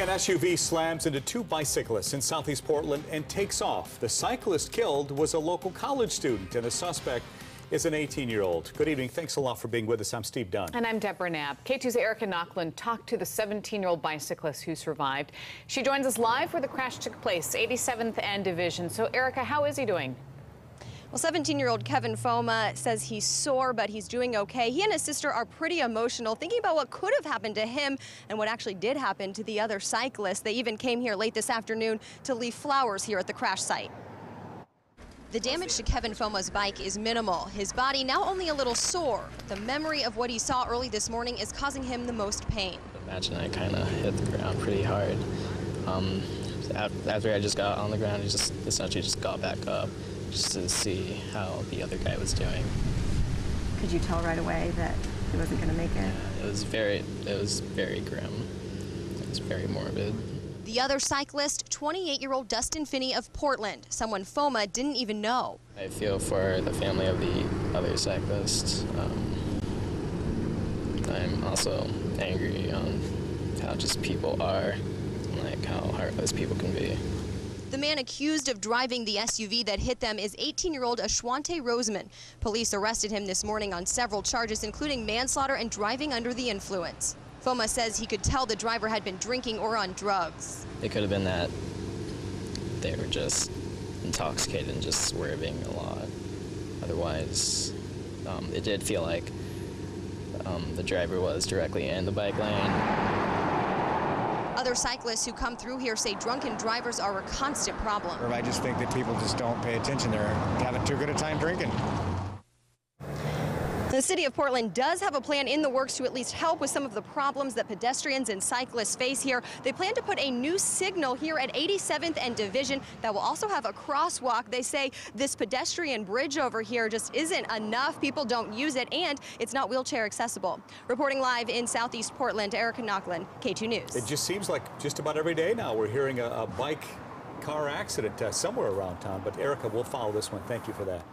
An SUV slams into two bicyclists in southeast Portland and takes off. The cyclist killed was a local college student, and the suspect is an 18 year old. Good evening. Thanks a lot for being with us. I'm Steve Dunn. And I'm Deborah Knapp. KATU's Erica Nochlin talked to the 17 year old bicyclist who survived. She joins us live where the crash took place, 87th and Division. So, Erica, how is he doing? Well, 17 year old Kevin Foma says he's sore, but he's doing okay. He and his sister are pretty emotional, thinking about what could have happened to him and what actually did happen to the other cyclist. They even came here late this afternoon to leave flowers here at the crash site. The damage to Kevin Foma's bike is minimal. His body now only a little sore. The memory of what he saw early this morning is causing him the most pain. Imagine I kind of hit the ground pretty hard. Um, after I just got on the ground, he just essentially just got back up just to see how the other guy was doing. Could you tell right away that he wasn't going to make it? Yeah, it was very, it was very grim. It was very morbid. The other cyclist, 28-year-old Dustin Finney of Portland, someone Foma didn't even know. I feel for the family of the other cyclist. Um, I'm also angry on how just people are, like how heartless people can be. The man accused of driving the SUV that hit them is 18-year-old Ashawntae Rosemon. Police arrested him this morning on several charges, including manslaughter and driving under the influence. Foma says he could tell the driver had been drinking or on drugs. It could have been that they were just intoxicated and just swerving a lot. Otherwise, um, it did feel like um, the driver was directly in the bike lane. Other cyclists who come through here say drunken drivers are a constant problem. I just think that people just don't pay attention. They're having too good a time drinking. The city of Portland does have a plan in the works to at least help with some of the problems that pedestrians and cyclists face here. They plan to put a new signal here at 87th and Division that will also have a crosswalk. They say this pedestrian bridge over here just isn't enough. People don't use it and it's not wheelchair accessible. Reporting live in Southeast Portland, Erica Nochlin, KATU News. It just seems like just about every day now we're hearing a, a bike car accident uh, somewhere around town. But Erica, we'll follow this one. Thank you for that.